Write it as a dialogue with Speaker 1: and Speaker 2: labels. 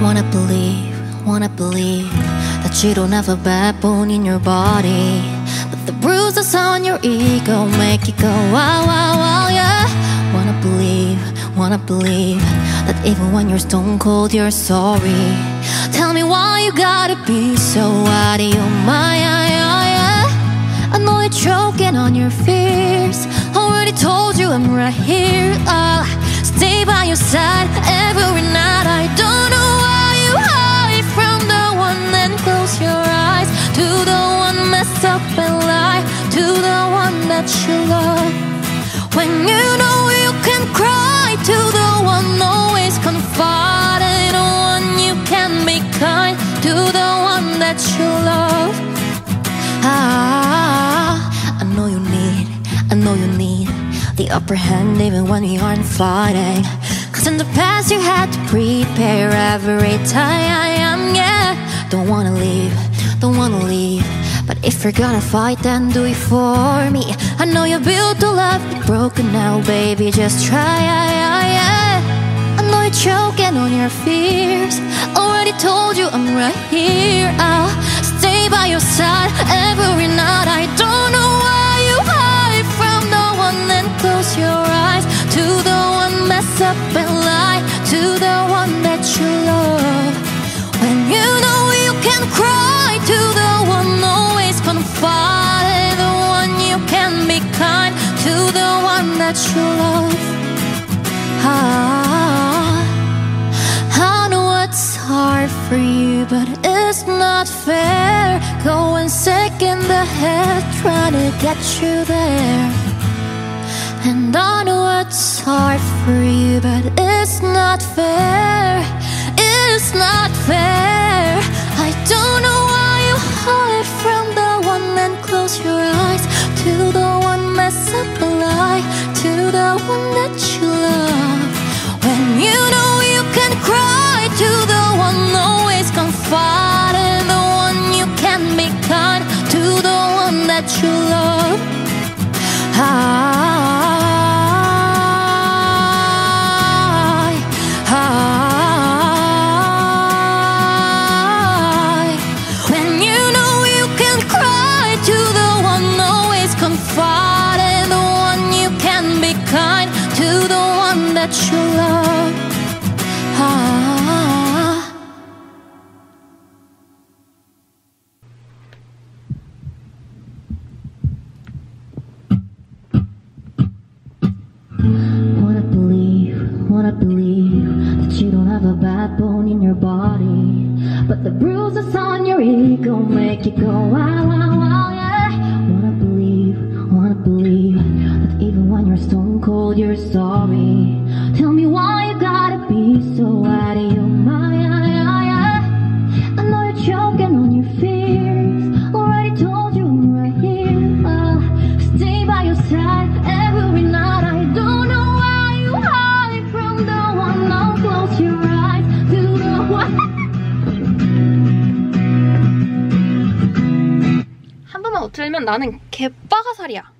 Speaker 1: Wanna believe, wanna believe that you don't have a bad bone in your body. But the bruises on your ego make you go wow, wow, wow, yeah. Wanna believe, wanna believe that even when you're stone cold, you're sorry. Tell me why you gotta be so out of your mind. I know you're choking on your fears. Already told you I'm right here. I'll stay by your side every night. That you love. When you know you can cry to the one always confiding, one you can be kind to the one that you love. Ah, I know you need, I know you need the upper hand even when we aren't fighting. Cause in the past you had to prepare every time, yeah. Don't wanna leave, don't wanna leave. If you're gonna fight, then do it for me. I know you're built to love, but broken now, baby. Just try, yeah, yeah. I know you're choking on your fears. Already told you I'm right here. I'll stay by your side every night. I don't know why you hide from the one and close your eyes to the one mess up and lie to the one that you love. When you that you love. Ah, I know it's hard for you, but it's not fair. Going sick in the head, trying to get you there. And I know it's hard for you, but it's not fair. It's not fair. I don't know why you hide from the one and close your eyes to the one mess up that you love. Ah. Wanna believe, wanna believe that you don't have a backbone in your body. But the bruises on your ego make you go wow, wow, wow, yeah. Wanna believe, wanna believe that even when you're stone cold, you're sorry.
Speaker 2: 틀면 나는 개빠가살이야.